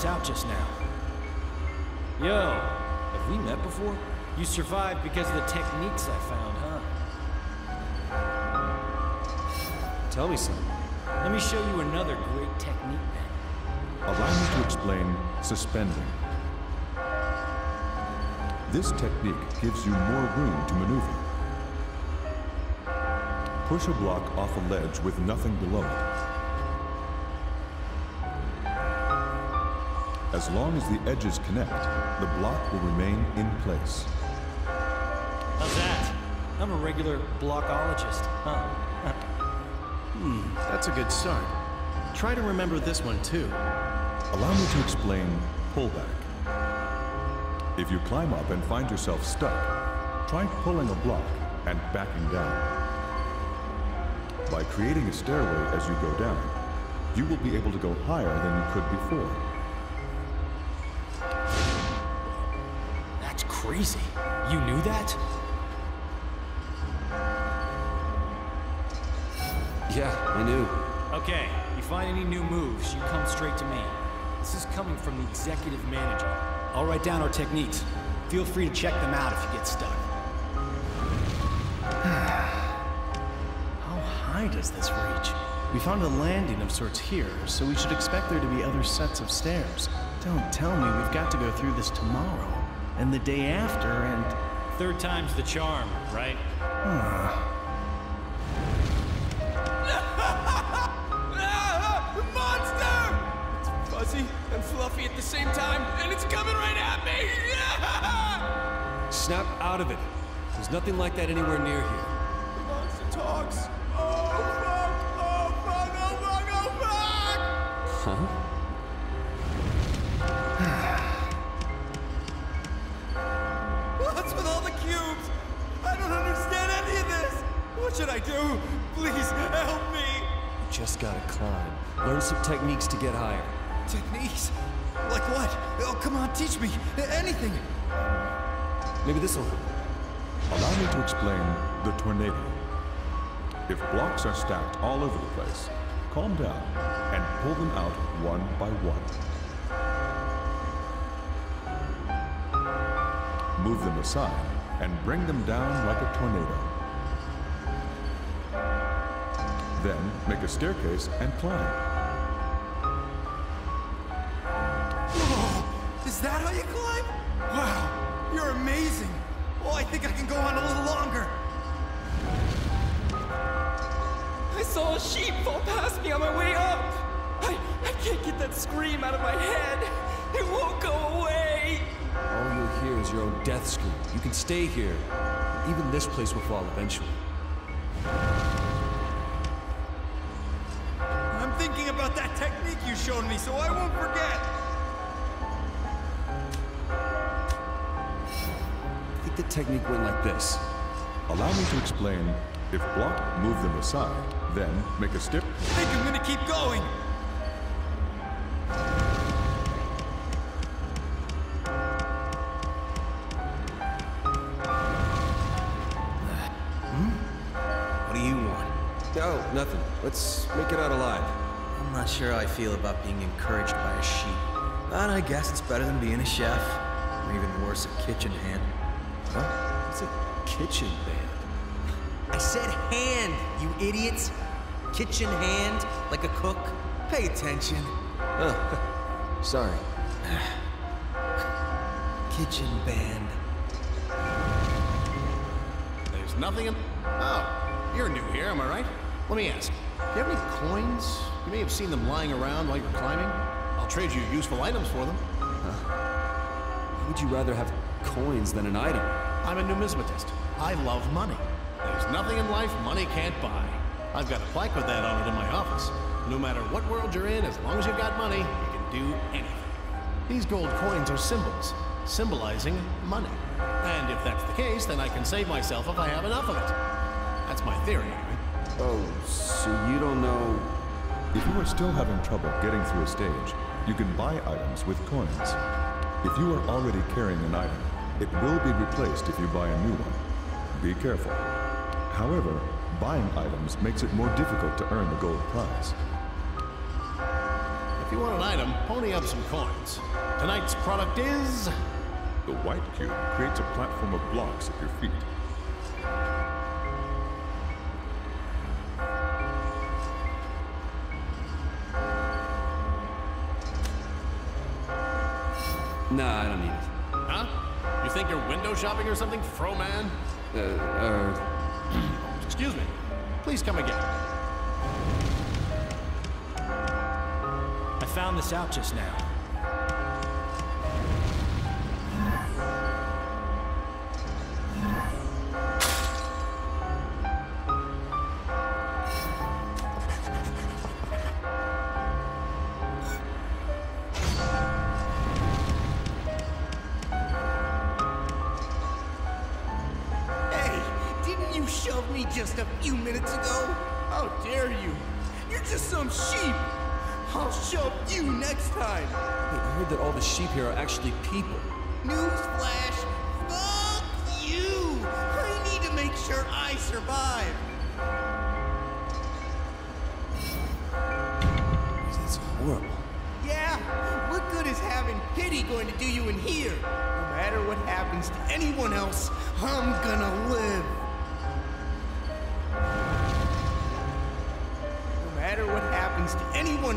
us out just now. Yo, have we met before? You survived because of the techniques I found, huh? Tell me something. Let me show you another great technique then. Allow me to explain suspending. This technique gives you more room to maneuver. Push a block off a ledge with nothing below it. As long as the edges connect, the block will remain in place. How's that? I'm a regular blockologist, huh? Hmm, that's a good start. Try to remember this one too. Allow me to explain pullback. If you climb up and find yourself stuck, try pulling a block and backing down. By creating a stairway as you go down, you will be able to go higher than you could before. Crazy. You knew that? Yeah, I knew. Okay, you find any new moves, you come straight to me. This is coming from the executive manager. I'll write down our techniques. Feel free to check them out if you get stuck. How high does this reach? We found a landing of sorts here, so we should expect there to be other sets of stairs. Don't tell me we've got to go through this tomorrow, and the day after, and... Third time's the charm, right? Monster! It's fuzzy and fluffy at the same time, and it's coming right at me! Snap out of it. There's nothing like that anywhere near here. The monster talks. Oh, fuck! Oh, fuck! Oh, fuck! Oh, fuck! Huh? Should I do? Please, help me! You Just gotta climb. Learn some techniques to get higher. Techniques? Like what? Oh, come on, teach me. Anything. Maybe this'll help. Allow me to explain the tornado. If blocks are stacked all over the place, calm down and pull them out one by one. Move them aside and bring them down like a tornado. Then make a staircase and climb. Whoa! Is that how you climb? Wow, you're amazing. Oh, I think I can go on a little longer. I saw a sheep fall past me on my way up. I, I can't get that scream out of my head. It won't go away. All you'll hear is your own death scream. You can stay here. Even this place will fall eventually. Me so I won't forget. I think the technique went like this. Allow me to explain. If block, move them aside. Then make a step. I think I'm gonna keep going. What do you want? No, nothing. Let's make it out alive. I'm not sure how I feel about being encouraged by a sheep. But I guess it's better than being a chef. Or even worse, a kitchen hand. What? It's a kitchen band. I said hand, you idiots! Kitchen hand, like a cook. Pay attention. Oh, sorry. Kitchen band. There's nothing in... Oh, you're new here, am I right? Let me ask. Do you have any coins? You may have seen them lying around while you're climbing. I'll trade you useful items for them. Why would you rather have coins than an item? I'm a numismatist. I love money. There's nothing in life money can't buy. I've got a plaque with that on it in my office. No matter what world you're in, as long as you've got money, you can do anything. These gold coins are symbols, symbolizing money. And if that's the case, then I can save myself if I have enough of it. That's my theory. Oh, so you don't know... If you are still having trouble getting through a stage, you can buy items with coins. If you are already carrying an item, it will be replaced if you buy a new one. Be careful. However, buying items makes it more difficult to earn the gold prize. If If you want an item, pony up some coins. Tonight's product is... The white cube creates a platform of blocks at your feet. Nah, I don't need it. Huh? You think you're window shopping or something, fro man? Uh, uh, Excuse me. Please come again. I found this out just now. Just a few minutes ago? How dare you? You're just some sheep. I'll shove you next time. I heard that all the sheep here are actually people. Newsflash, fuck you. I need to make sure I survive. That's horrible. Yeah, what good is having pity going to do you in here? No matter what happens to anyone else, I'm gonna live.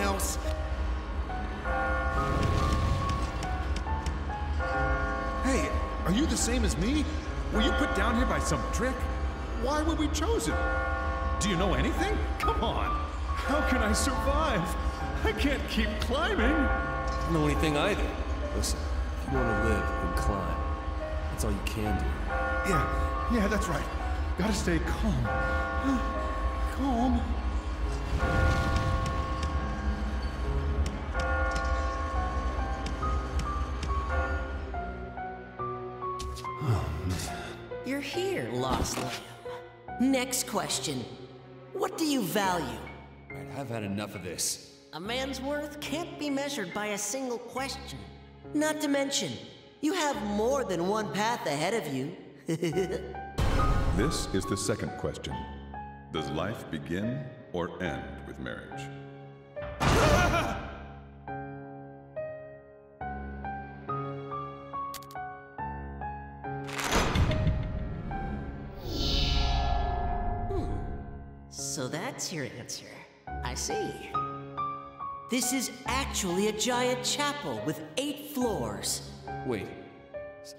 Else, Hey, are you the same as me? Were you put down here by some trick? Why were we chosen? Do you know anything? Come on. How can I survive? I can't keep climbing. I don't know anything either. Listen, if you want to live, then climb. That's all you can do. Yeah, yeah, that's right. Gotta stay calm. Calm. Here, Lost Lamb. Next question. What do you value? All right, I've had enough of this. A man's worth can't be measured by a single question. Not to mention, you have more than one path ahead of you. This is the second question. Does life begin or end with marriage? That's your answer. I see. This is actually a giant chapel with eight floors. Wait,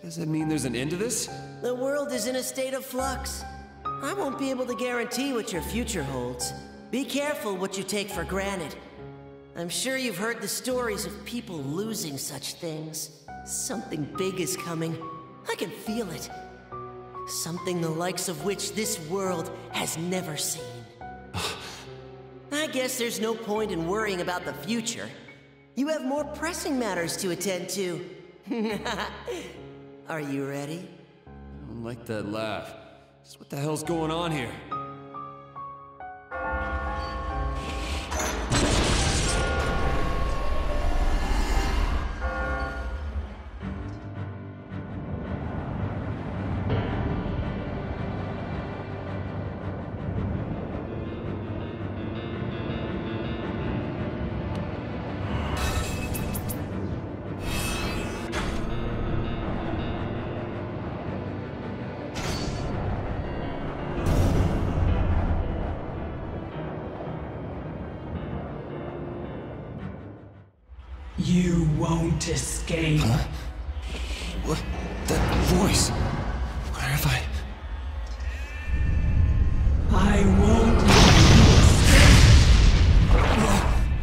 does that mean there's an end to this? The world is in a state of flux. I won't be able to guarantee what your future holds. Be careful what you take for granted. I'm sure you've heard the stories of people losing such things. Something big is coming. I can feel it. Something the likes of which this world has never seen. Guess there's no point in worrying about the future. You have more pressing matters to attend to. Are you ready? I don't like that laugh. Just what the hell's going on here? You won't escape. What? That voice? Where have I? I won't let you escape.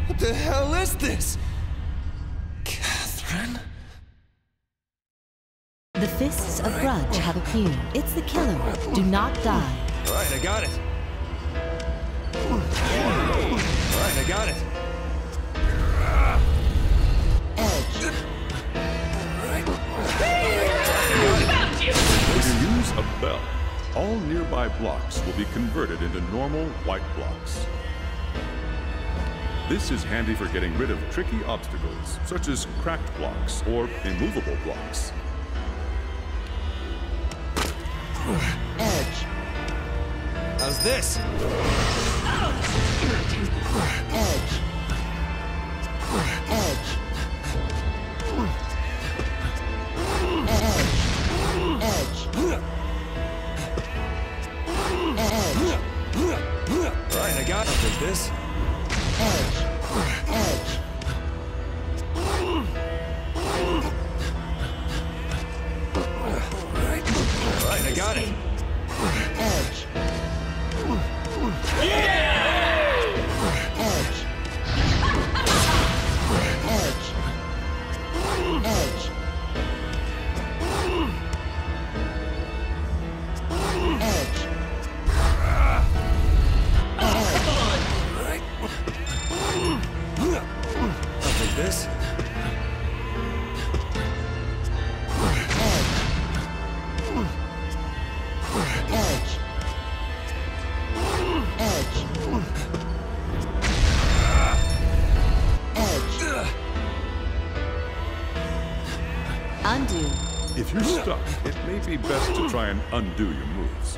What the hell is this? Catherine? The Fists of Grudge have appeared. It's the killer. Do not die. Alright, I got it. Alright, I got it. Bell, all nearby blocks will be converted into normal white blocks. This is handy for getting rid of tricky obstacles, such as cracked blocks or immovable blocks. Edge. How's this? Edge. I got it. This. Edge. Edge. All right, I got it. This. Edge. Edge. Edge. Undo. If you're stuck, it may be best to try and undo your moves.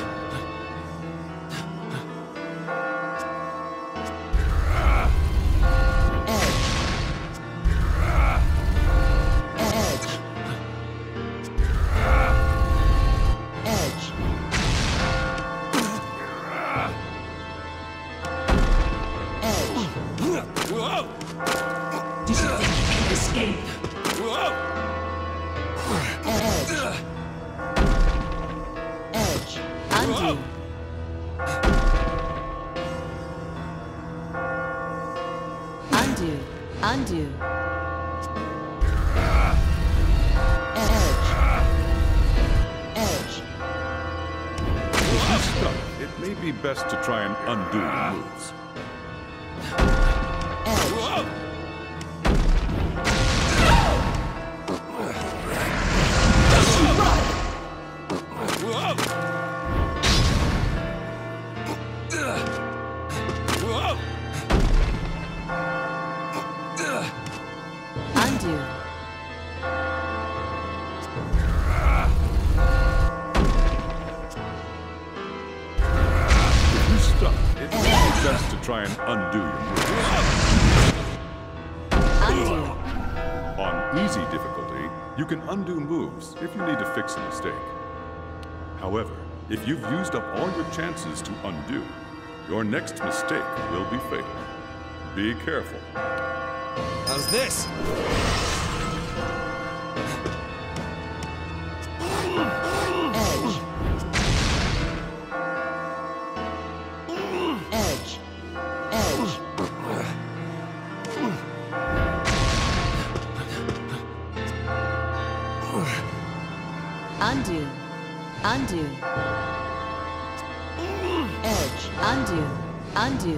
be best to try and undo your moves. If you're stuck, it may be best to try and undo your moves. Undo. On easy difficulty, you can undo moves if you need to fix a mistake. However, if you've used up all your chances to undo, your next mistake will be fatal. Be careful. How's this? Undo. Undo. Edge. Undo. Undo.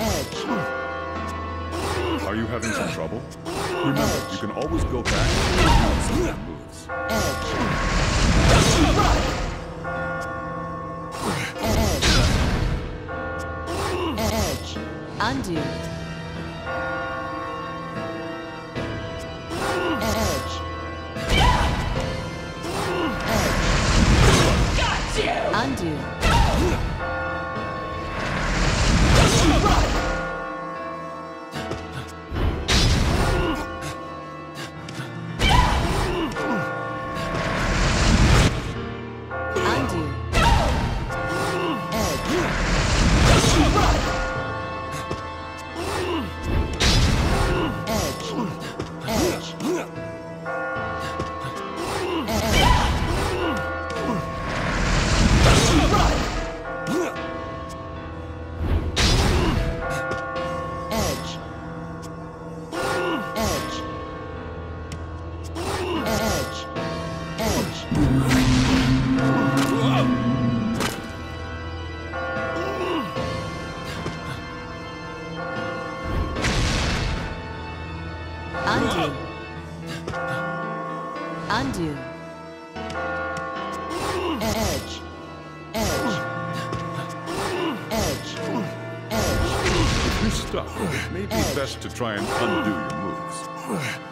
Edge. Are you having some trouble? Remember, you can always go back and of moves. Edge. Edge. Edge. Undo. Undo. stuff. Maybe it's best to try and undo your moves.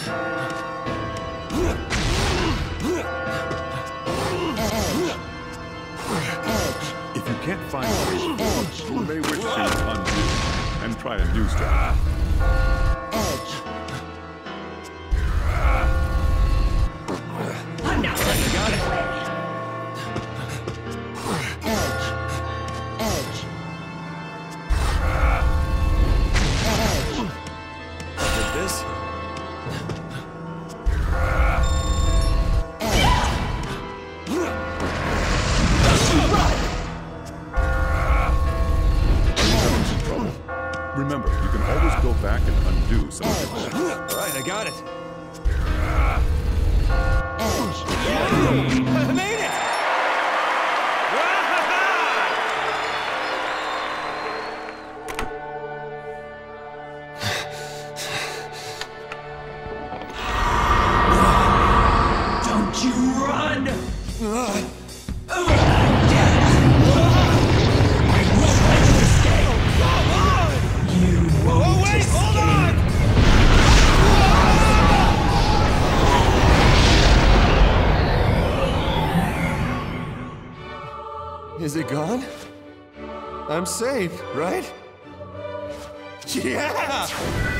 If you can't find a way forward, you may wish to undo and try a new strategy. safe, right? Yeah!